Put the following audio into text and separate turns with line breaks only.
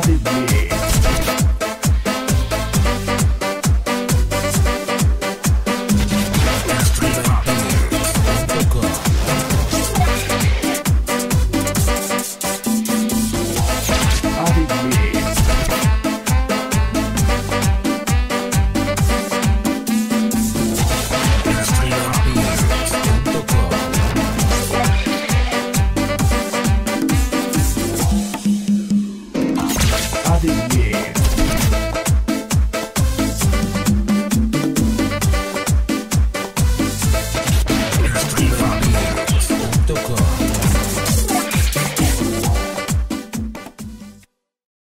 body. body, yeah.